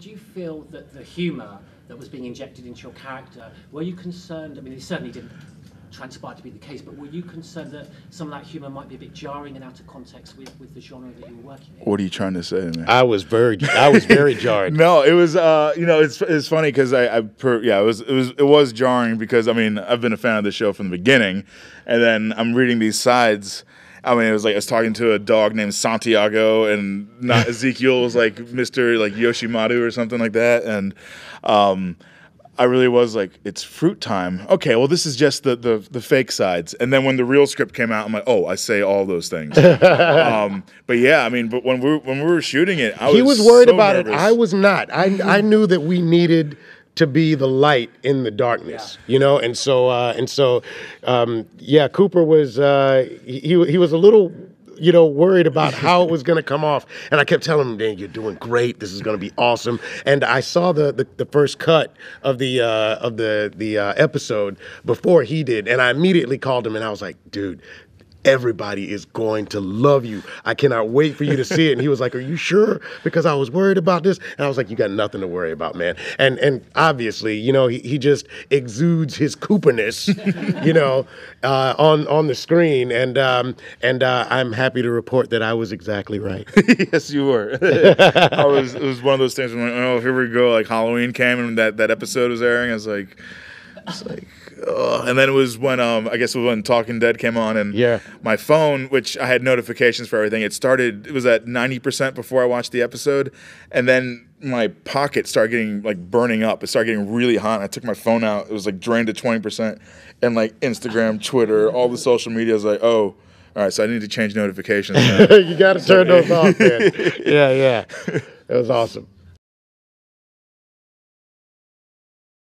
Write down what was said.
Did you feel that the humour that was being injected into your character, were you concerned? I mean, it certainly didn't transpire to be the case, but were you concerned that some of that humour might be a bit jarring and out of context with, with the genre that you were working in? What are you trying to say, man? I was very, I was very jarred. no, it was, uh, you know, it's it's funny because I, I per, yeah, it was it was it was jarring because I mean I've been a fan of the show from the beginning, and then I'm reading these sides. I mean, it was like I was talking to a dog named Santiago, and not Ezekiel was like Mister like Yoshimaru or something like that, and um, I really was like, it's fruit time. Okay, well, this is just the the, the fake sides. And then when the real script came out, I'm like, oh, I say all those things. um, but yeah, I mean, but when we were, when we were shooting it, I he was, was worried so about nervous. it. I was not. I I knew that we needed to be the light in the darkness, you know. And so uh, and so, um, yeah, Cooper was uh, he he was a little. You know, worried about how it was going to come off, and I kept telling him, "Dan, you're doing great. This is going to be awesome." And I saw the, the, the first cut of the uh, of the the uh, episode before he did, and I immediately called him, and I was like, "Dude, everybody is going to love you. I cannot wait for you to see it. And he was like, Are you sure? Because I was worried about this. And I was like, You got nothing to worry about, man. And and obviously, you know, he, he just exudes his Cooperness, you know, uh, on on the screen. And um, and uh, I'm happy to report that I was exactly right. yes, you were. I was. It was one of those things. Like, oh, here we go. Like Halloween came and that that episode was airing. I was like, it's like, oh. and then it was when um I guess it was when Talking Dead came on and Yeah. my phone, which I had notifications for everything. It started. It was at ninety percent before I watched the episode, and then my pocket started getting like burning up. It started getting really hot. And I took my phone out. It was like drained to twenty percent, and like Instagram, Twitter, all the social media. I was like, oh. All right, so I need to change notifications. you got to turn those off, man. Yeah, yeah. It was awesome.